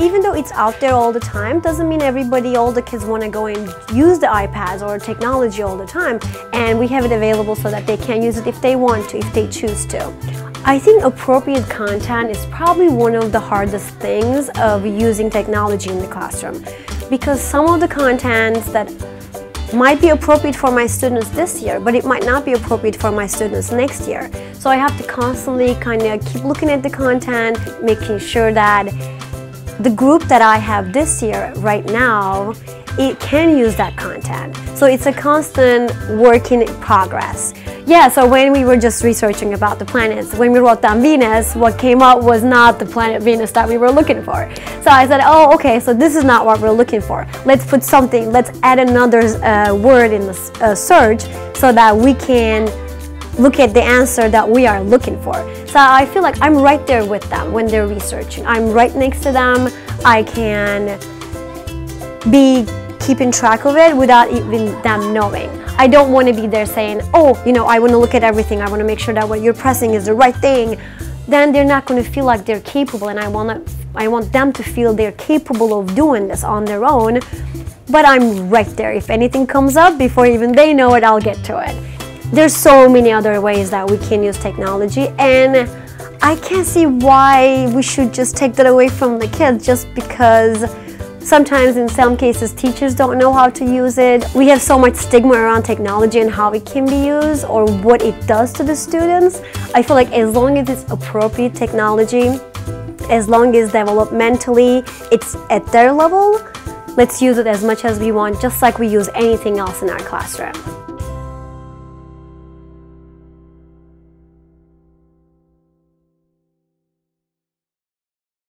even though it's out there all the time, doesn't mean everybody, all the kids want to go and use the iPads or technology all the time. And we have it available so that they can use it if they want to, if they choose to. I think appropriate content is probably one of the hardest things of using technology in the classroom because some of the contents that might be appropriate for my students this year, but it might not be appropriate for my students next year. So I have to constantly kind of keep looking at the content, making sure that the group that I have this year right now, it can use that content. So it's a constant work in progress. Yeah, so when we were just researching about the planets, when we wrote down Venus, what came up was not the planet Venus that we were looking for. So I said, oh, okay, so this is not what we're looking for. Let's put something, let's add another uh, word in the uh, search so that we can look at the answer that we are looking for. So I feel like I'm right there with them when they're researching. I'm right next to them. I can be keeping track of it without even them knowing. I don't want to be there saying, oh, you know, I want to look at everything. I want to make sure that what you're pressing is the right thing. Then they're not going to feel like they're capable and I want to I want them to feel they're capable of doing this on their own. But I'm right there. If anything comes up before even they know it, I'll get to it. There's so many other ways that we can use technology and I can't see why we should just take that away from the kids just because Sometimes in some cases teachers don't know how to use it. We have so much stigma around technology and how it can be used or what it does to the students. I feel like as long as it's appropriate technology, as long as developmentally it's at their level, let's use it as much as we want, just like we use anything else in our classroom.